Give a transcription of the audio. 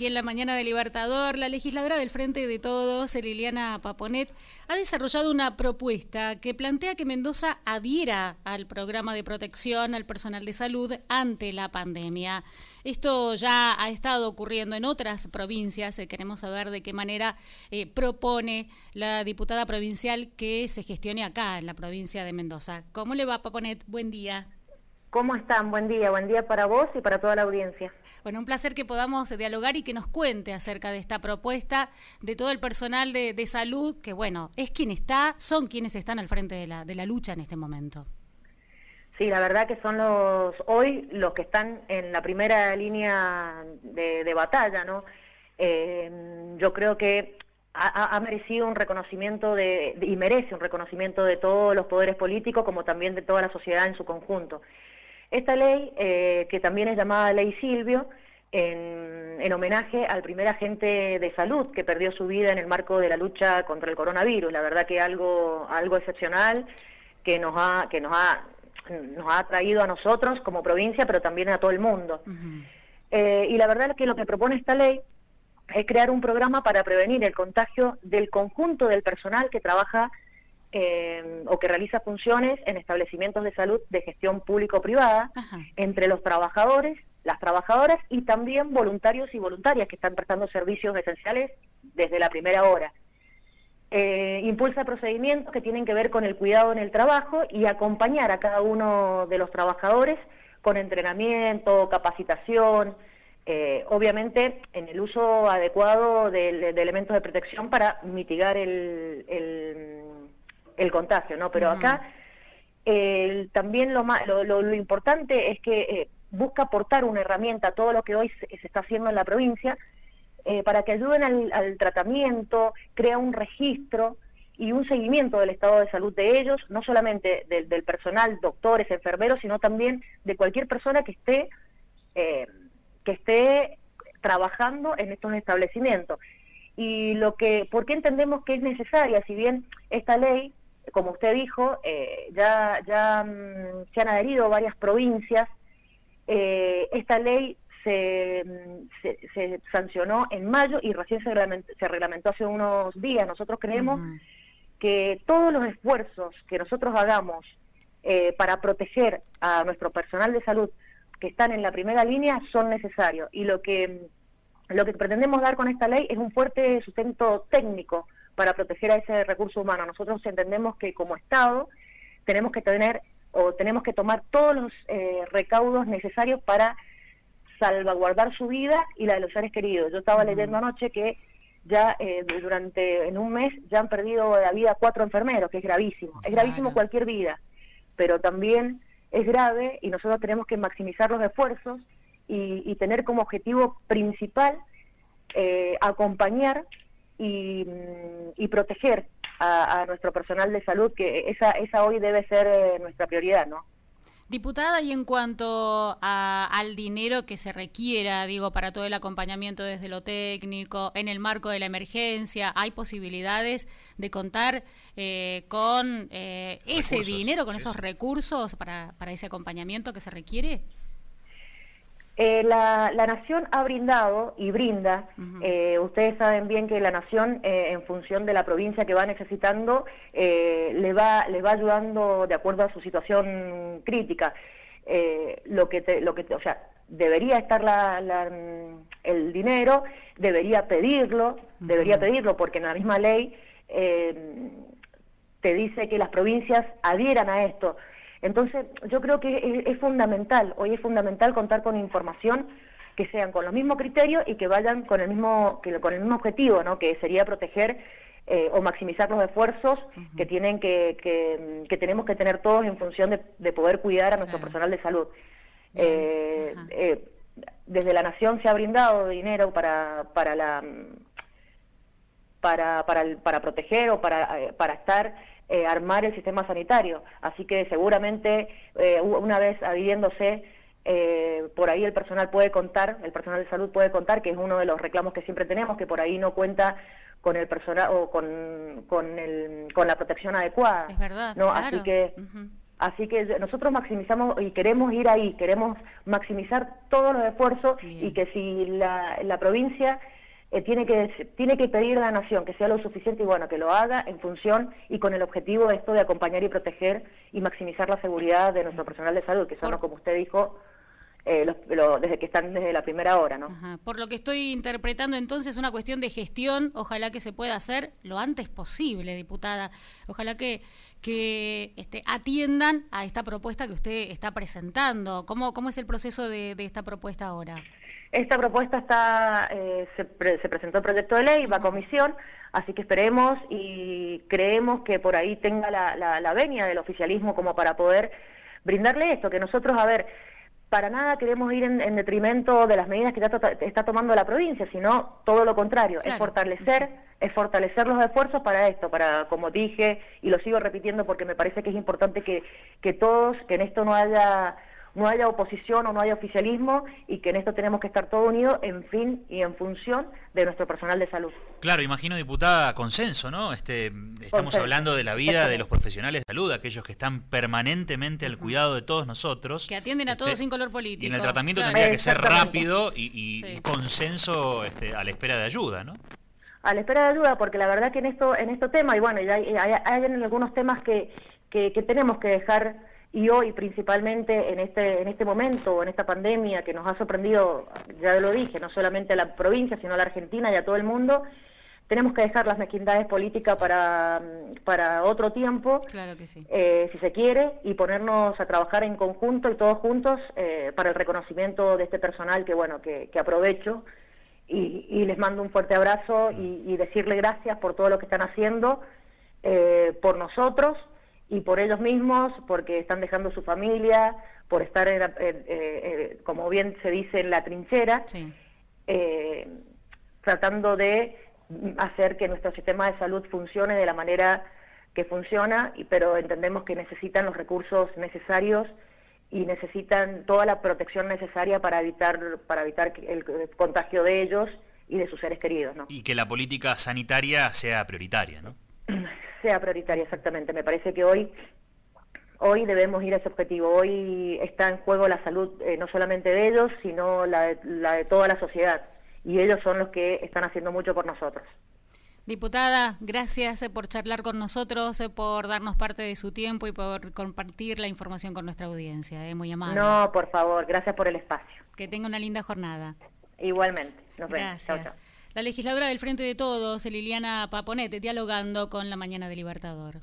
Aquí en la mañana de Libertador, la legisladora del Frente de Todos, Liliana Paponet, ha desarrollado una propuesta que plantea que Mendoza adhiera al programa de protección al personal de salud ante la pandemia. Esto ya ha estado ocurriendo en otras provincias. Eh, queremos saber de qué manera eh, propone la diputada provincial que se gestione acá en la provincia de Mendoza. ¿Cómo le va, Paponet? Buen día. ¿Cómo están? Buen día, buen día para vos y para toda la audiencia. Bueno, un placer que podamos dialogar y que nos cuente acerca de esta propuesta de todo el personal de, salud, que bueno, es quien está, son quienes están al frente de la, de la lucha en este momento. Sí, la verdad que son los hoy los que están en la primera línea de, batalla, ¿no? Eh, yo creo que ha, merecido un reconocimiento de, y merece un reconocimiento de todos los poderes políticos como también de toda la sociedad en su conjunto. Esta ley, eh, que también es llamada Ley Silvio, en, homenaje al primer agente de salud que perdió su vida en el marco de la lucha contra el coronavirus. La verdad que algo, algo excepcional que nos ha, que nos ha, nos ha traído a nosotros como provincia, pero también a todo el mundo. Eh, y la verdad que lo que propone esta ley es crear un programa para prevenir el contagio del conjunto del personal que trabaja eh, o que realiza funciones en establecimientos de salud de gestión público-privada entre los trabajadores, las trabajadoras y también voluntarios y voluntarias que están prestando servicios esenciales desde la primera hora. Eh, impulsa procedimientos que tienen que ver con el cuidado en el trabajo y acompañar a cada uno de los trabajadores con entrenamiento, capacitación, eh, obviamente en el uso adecuado de, elementos de protección para mitigar el el contagio, ¿no? Pero acá también lo, lo, lo, importante es que eh, busca aportar una herramienta a todo lo que hoy se, está haciendo en la provincia eh, para que ayuden al, tratamiento, crea un registro y un seguimiento del estado de salud de ellos, no solamente del, personal, doctores, enfermeros, sino también de cualquier persona que esté, eh, que esté trabajando en estos establecimientos. Y lo que, ¿por qué entendemos que es necesaria? Si bien esta ley como usted dijo, eh, ya, ya mm, se han adherido varias provincias. Eh, esta ley se, mm, se, sancionó en mayo y recién se reglamentó, hace unos días. Nosotros creemos que todos los esfuerzos que nosotros hagamos eh, para proteger a nuestro personal de salud que están en la primera línea son necesarios. Y lo que, lo que pretendemos dar con esta ley es un fuerte sustento técnico para proteger a ese recurso humano. Nosotros entendemos que como Estado tenemos que tener o tenemos que tomar todos los eh, recaudos necesarios para salvaguardar su vida y la de los seres queridos. Yo estaba leyendo anoche que ya eh, durante en un mes ya han perdido la vida cuatro enfermeros, que es gravísimo. Es gravísimo cualquier vida, pero también es grave y nosotros tenemos que maximizar los esfuerzos y, tener como objetivo principal eh, acompañar y, proteger a, nuestro personal de salud, que esa, esa hoy debe ser eh, nuestra prioridad, ¿no? Diputada, y en cuanto al dinero que se requiera, digo, para todo el acompañamiento desde lo técnico, en el marco de la emergencia, ¿hay posibilidades de contar eh, con eh, ese dinero, con esos recursos para, para ese acompañamiento que se requiere? Eh, la, Nación ha brindado y brinda, eh, ustedes saben bien que la Nación, eh, en función de la provincia que va necesitando, le, va, le va ayudando de acuerdo a su situación crítica. lo que, lo que o sea, debería estar el dinero, debería pedirlo, debería pedirlo, porque en la misma ley te dice que las provincias adhieran a esto. Entonces, yo creo que es, fundamental, hoy es fundamental contar con información que sean con los mismos criterios y que vayan con el mismo, que, con el mismo objetivo, ¿no? que sería proteger eh, o maximizar los esfuerzos que tienen que, que, tenemos que tener todos en función de, poder cuidar a nuestro personal de salud. Eh, eh, desde la nación se ha brindado dinero para para la para para, para proteger o para, para estar eh, armar el sistema sanitario. Así que seguramente eh, una vez adhiriéndose, eh, por ahí el personal puede contar, el personal de salud puede contar, que es uno de los reclamos que siempre tenemos, que por ahí no cuenta con el personal o con, con, el, con la protección adecuada. Es verdad. ¿no? Así que Así que nosotros maximizamos y queremos ir ahí, queremos maximizar todos los esfuerzos y que si la, la provincia eh, tiene, que, tiene que pedir a la nación que sea lo suficiente y bueno, que lo haga en función y con el objetivo de esto de acompañar y proteger y maximizar la seguridad de nuestro personal de salud, que son, como usted dijo, eh, desde que están desde la primera hora, ¿no? Por lo que estoy interpretando entonces una cuestión de gestión, ojalá que se pueda hacer lo antes posible, diputada. Ojalá que que este, atiendan a esta propuesta que usted está presentando. ¿Cómo, cómo es el proceso de, esta propuesta ahora? Esta propuesta está eh, se, se, presentó el proyecto de ley, va a comisión, así que esperemos y creemos que por ahí tenga la, la, la venia del oficialismo como para poder brindarle esto, que nosotros, a ver, para nada queremos ir en, detrimento de las medidas que está, tomando la provincia, sino todo lo contrario, es fortalecer, es fortalecer los esfuerzos para esto, para, como dije, y lo sigo repitiendo porque me parece que es importante que, que todos, que en esto no haya no haya oposición o no haya oficialismo y que en esto tenemos que estar todos unidos en fin y en función de nuestro personal de salud. Claro, imagino diputada consenso, ¿no? Este, estamos hablando de la vida de los profesionales de salud, aquellos que están permanentemente al cuidado de todos nosotros. Que atienden a todos este, sin color político. Y en el tratamiento tendría que ser rápido y, consenso este, a la espera de ayuda, ¿no? A la espera de ayuda, porque la verdad que en esto en este tema, y bueno, hay, hay, hay algunos temas que, que, que tenemos que dejar y hoy principalmente en este en este momento en esta pandemia que nos ha sorprendido ya lo dije no solamente a la provincia sino a la Argentina y a todo el mundo tenemos que dejar las mezquindades políticas para, para otro tiempo claro que sí. Eh, si se quiere y ponernos a trabajar en conjunto y todos juntos eh, para el reconocimiento de este personal que bueno que, aprovecho y, les mando un fuerte abrazo y, y, decirle gracias por todo lo que están haciendo eh, por nosotros y por ellos mismos, porque están dejando su familia, por estar, eh, eh, como bien se dice, en la trinchera, eh, tratando de hacer que nuestro sistema de salud funcione de la manera que funciona, pero entendemos que necesitan los recursos necesarios y necesitan toda la protección necesaria para evitar para evitar el contagio de ellos y de sus seres queridos, ¿no? Y que la política sanitaria sea prioritaria, ¿no? sea prioritaria, exactamente. Me parece que hoy hoy debemos ir a ese objetivo. Hoy está en juego la salud eh, no solamente de ellos, sino la de, la de toda la sociedad. Y ellos son los que están haciendo mucho por nosotros. Diputada, gracias eh, por charlar con nosotros, eh, por darnos parte de su tiempo y por compartir la información con nuestra audiencia. Es muy amable. No, por favor, gracias por el espacio. Que tenga una linda jornada. Igualmente. Nos vemos. Gracias. La legisladora del Frente de Todos, Liliana Paponete, dialogando con la Mañana de Libertador.